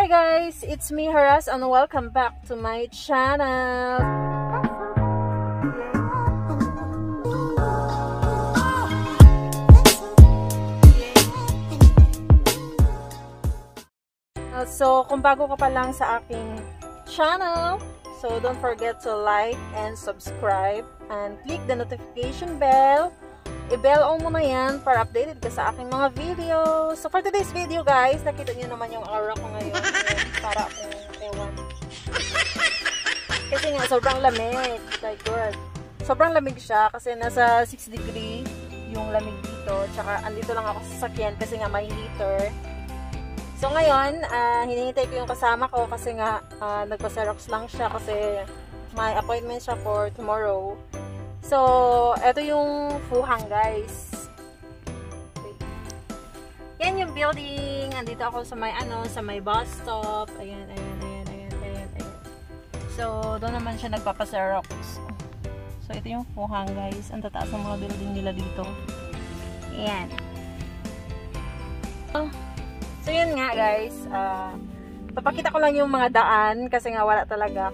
Hi guys, it's me Haras and welcome back to my channel. Uh, so, kung bago ka pa lang sa aking channel, so don't forget to like and subscribe and click the notification bell i-bell on mo na yan para updated ka sa aking mga videos. So, for today's video, guys, nakita niyo naman yung aura ko ngayon. para akong ewan. Kasi nga, sobrang lamig. My God. Sobrang lamig siya kasi nasa 6 degree yung lamig dito. Tsaka, andito lang ako sa sakyan kasi nga may heater. So, ngayon, uh, hinihintay ko yung kasama ko kasi nga, uh, nagpa-Xerox lang siya kasi may appointment siya for tomorrow. So, ito yung fuhang, guys. Yan yung building. Andito ako sa may, ano, sa may bus stop. Ayan, ayan, ayan, ayan, ayan, ayan. So, doon naman siya nagpapaserox. So, ito yung fuhang, guys. Ang tataas ng mga building nila dito. Ayan. Oh. So, yun nga, guys. Uh, papakita ko lang yung mga daan kasi nga wala talaga.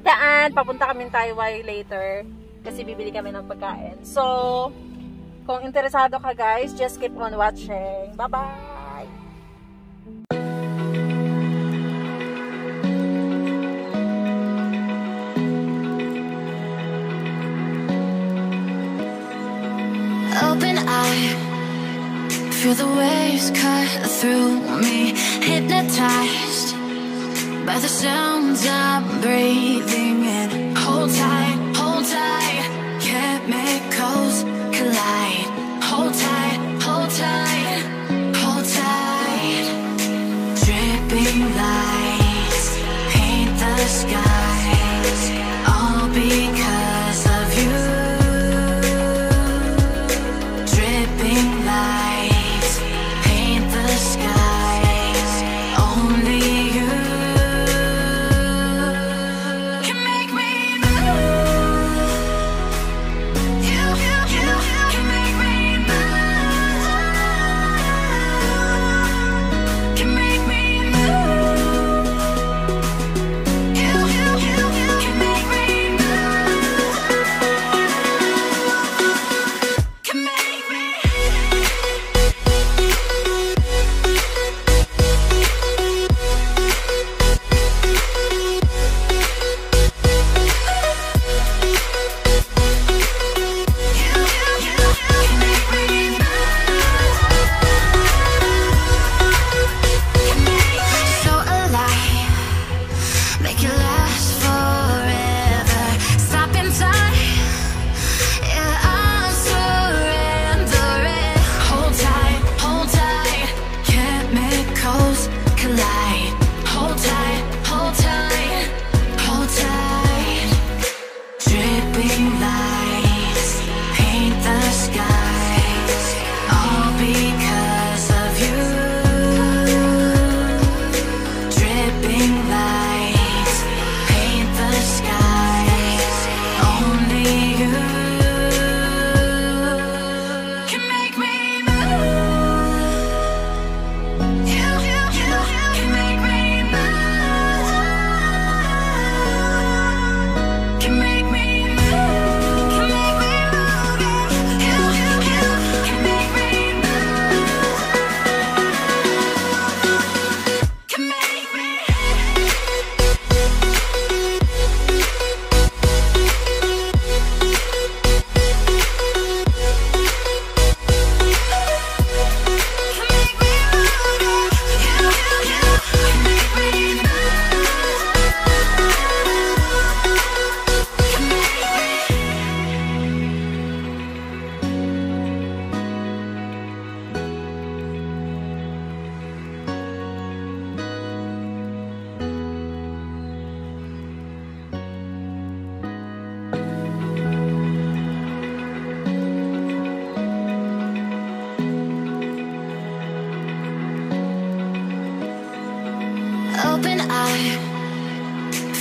Daan, papunta kami Taiwan later kasi bibili kami ng pagkain. So, kung interesado ka guys, just keep on watching. Bye-bye! Feel the waves cut through me Hypnotized By the sounds I'm breathing in Hold tight sky.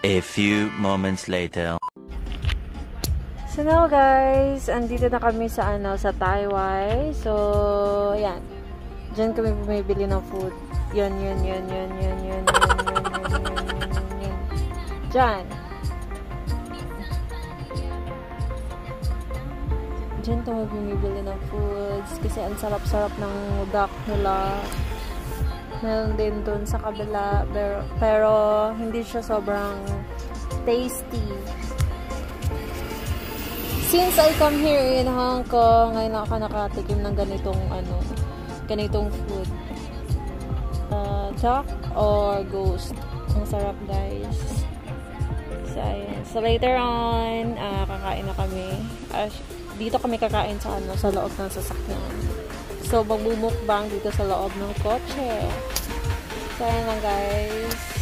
A few moments later. So now guys, andito na kami sa ano sa Taiwan. So, ayan. Diyan kami bumibili ng food. Yan, yan, yan, yan, yan, yan, yan, yan, yan, yan, yan. Diyan. Diyan kami bumibili ng foods kasi ang sarap-sarap ng duck nila. Meron din dun sa kabila pero, pero hindi siya sobrang tasty. Since I come here in Hong Kong, ngayon ako nakatikim ng ganitong ano, ganitong food. Uh, duck or ghost. Ang sarap guys. So, ayan. So, later on, ah, kakain na kami. Ah, dito kami kakain sa ano, sa loob ng sasakyan. So, magbumukbang dito sa loob ng kotse. So, ayan lang guys.